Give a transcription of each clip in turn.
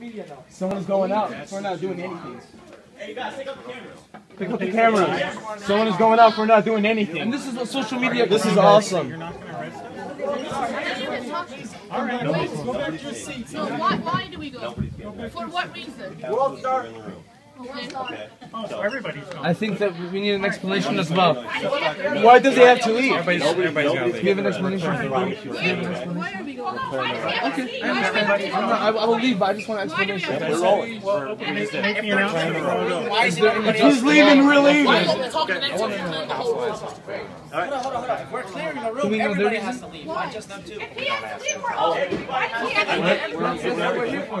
media now. Someone's going out. We're not doing anything. Hey, you guys, take up the cameras. Pick up the cameras. Someone is going out for not doing anything. And this is what social media. This is awesome. All right, nobody's go back to your seats. So why, why do we go? For what reason? We'll start. Okay. Oh, so everybody's gone. I think that we need an explanation as well. Why does he have to leave? Everybody's, everybody's gonna leave. Give an explanation. Why, why are we going? Okay, I understand. I'm not, I, I will leave, but I just want an Why do we explanation. have to? Well, okay, make make the announcement. Why is there any He's leaving, we're Why leaving. are we talking to the whole world? Hold on, hold on, hold on. We're clearing the room, everybody has to leave, not just them two. If he has to leave, we're all. Why can't everybody? What we're here for.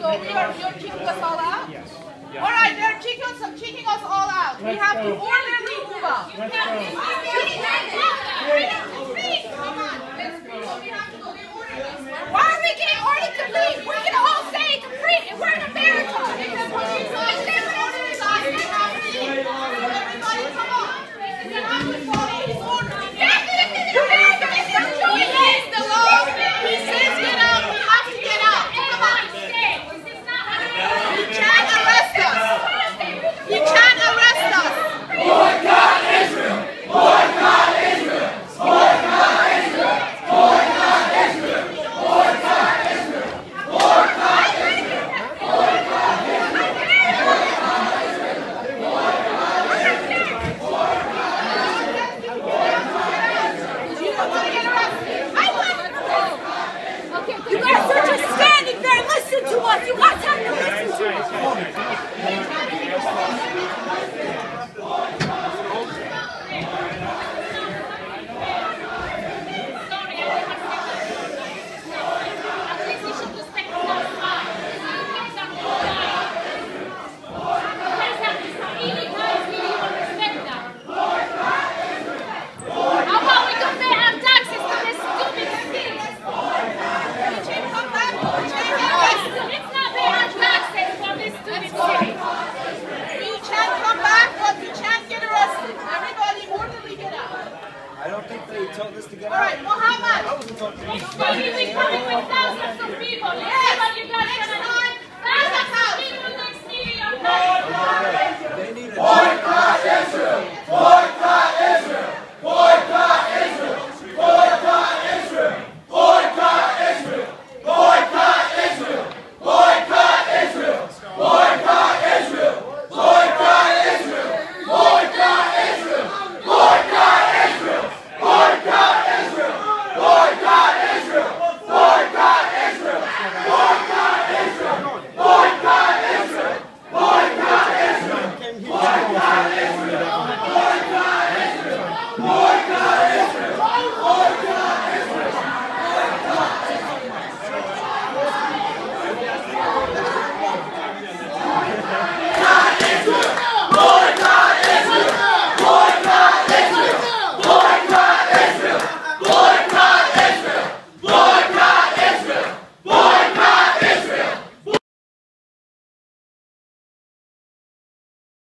So we are, you're kicking us all out? Yes. All right, they're kicking us, kicking us all out. We have to move out. You can't Oh,